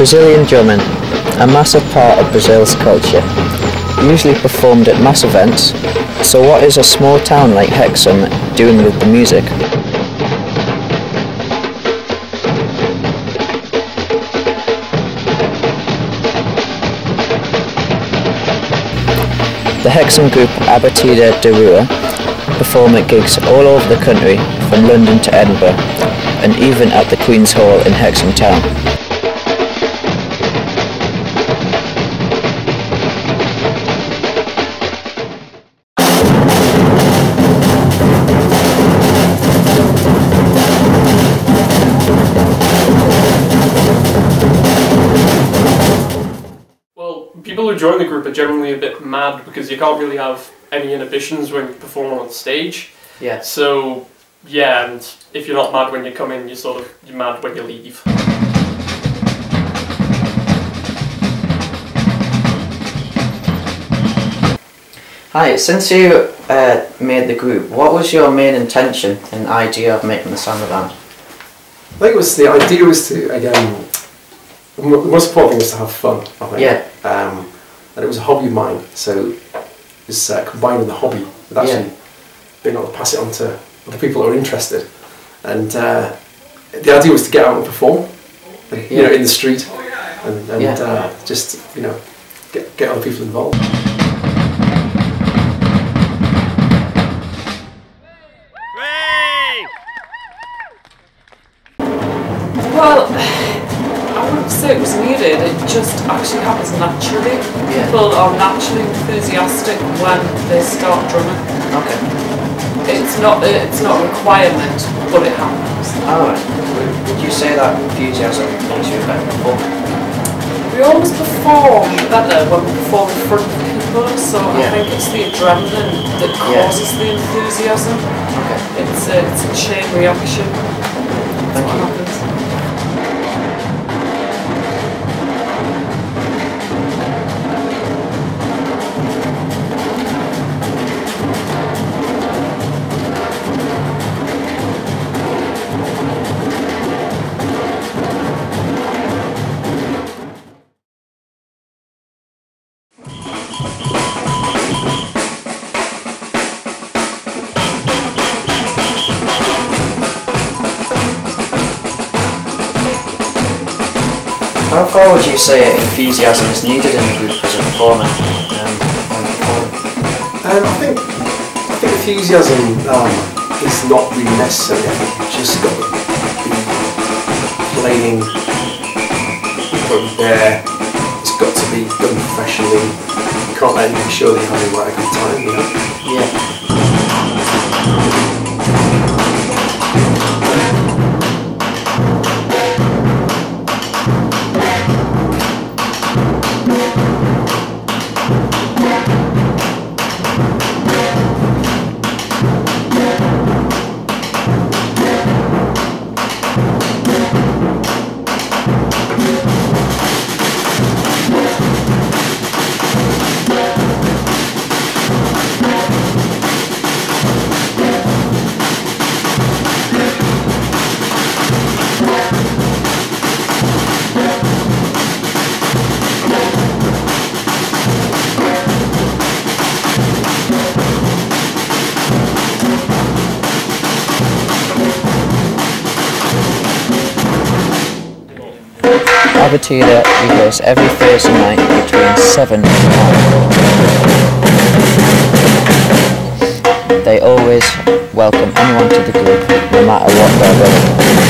Brazilian drumming, a massive part of Brazil's culture, usually performed at mass events. So what is a small town like Hexham doing with the music? The Hexham group A Batida da Rua perform at gigs all over the country, from London to Edinburgh, and even at the Queen's Hall in Hexham Town. Join the group are generally a bit mad because you can't really have any inhibitions when you perform on stage. Yes. So, yeah, and if you're not mad when you come in, you're sort of you're mad when you leave. Hi, since you uh, made the group, what was your main intention and idea of making the Samba Band? I think it was the idea was to again the the most important thing was to have fun. I think. Yeah. Um, and it was a hobby of mine, so it was uh, combining the hobby with actually Yeah. being able to pass it on to other people who are interested. And uh, the idea was to get out and perform, you Yeah. know, in the street, and, and Yeah. uh, just you know get get other people involved. Well, I wouldn't say it was needed, it just actually happens naturally. Yeah. People are naturally enthusiastic when they start drumming. Okay. It's not it's not a requirement, but it happens. Alright. Would you say that enthusiasm makes you a better performer? We always perform better when we perform in front of people, so Yeah. I think it's the adrenaline that Yeah. causes the enthusiasm. Okay. It's a, it's a chain reaction. How far would you say enthusiasm is needed in the group as a performer? Um? Um, I think I think enthusiasm um, is not really necessary. I think you've just got to be playing from there. It's got to be done professionally. You can't let show that you're having like a good time. You know. Yeah. A Batida rehearse every Thursday night between 7 and 9. They always welcome anyone to the group, no matter what their ability.